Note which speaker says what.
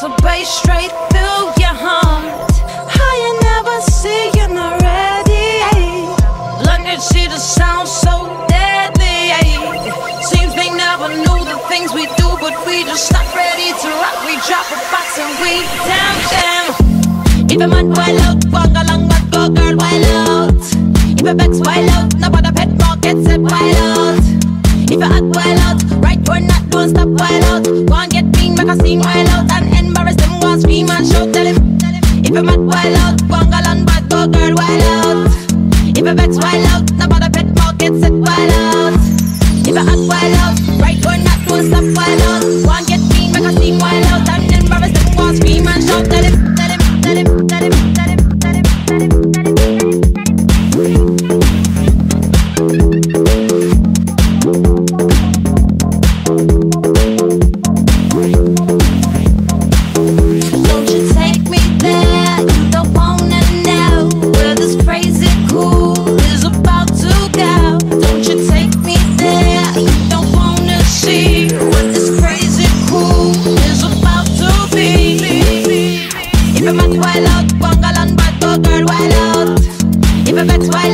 Speaker 1: bus bass straight through your heart. How you never see you're not ready. London see the sound so deadly. Seems they never knew the things we do, but we just not ready to rock. We drop a box and we down, down. If a man wild out, walk along, but go girl wild out. If a vex wild out, nobody pet market set wild out. If you act wild out, right or not, don't stop wild out. Go and get mean, make a scene wild out, If you mad wild out, go and but go girl wild out. If you vex wild out, nobody pet market set wild out. If you act wild out, right or not, don't stop wild out. And get mean, make a scene wild out, and embarrass them, go and scream and shout, tell him, that's why